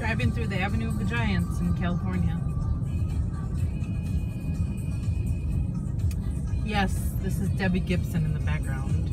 driving through the Avenue of the Giants in California. Yes, this is Debbie Gibson in the background.